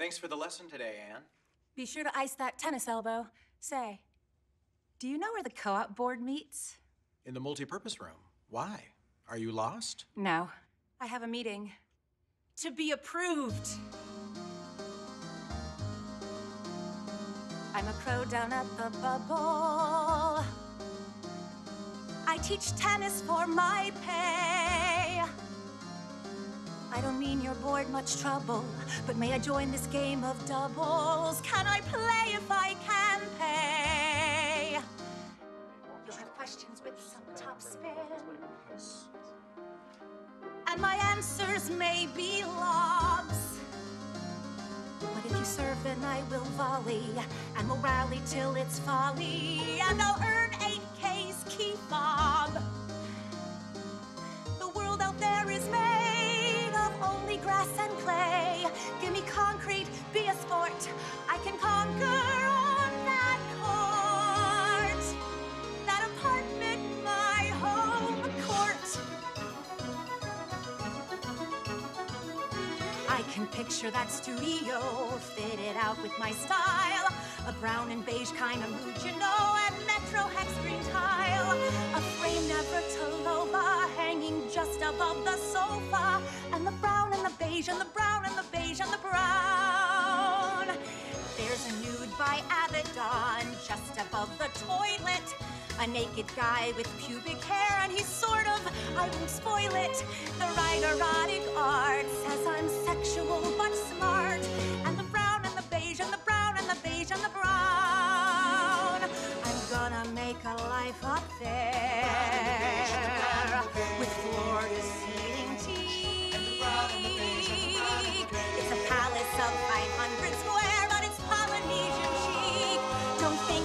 Thanks for the lesson today, Anne. Be sure to ice that tennis elbow. Say, do you know where the co op board meets? In the multipurpose room. Why? Are you lost? No. I have a meeting. To be approved. I'm a crow down at the bubble. I teach tennis for my pay. You're bored, much trouble, but may I join this game of doubles? Can I play if I can pay? You'll have questions with some top spin. And my answers may be lobs. But if you serve, then I will volley, and we'll rally till it's folly, and I can picture that studio fitted out with my style. A brown and beige kind of mood, you know, and metro hex green tile. A frame Navratilova hanging just above the sofa. And the brown and the beige and the brown and the beige and the brown. There's a nude by Avedon just above the toilet. A naked guy with pubic hair, and he's sort of, I won't spoil it. The Sexual but smart. And the brown and the beige and the brown and the beige and the brown. I'm gonna make a life up there with floor to ceiling teak. It's a palace of 500 square, but it's Polynesian chic. Don't think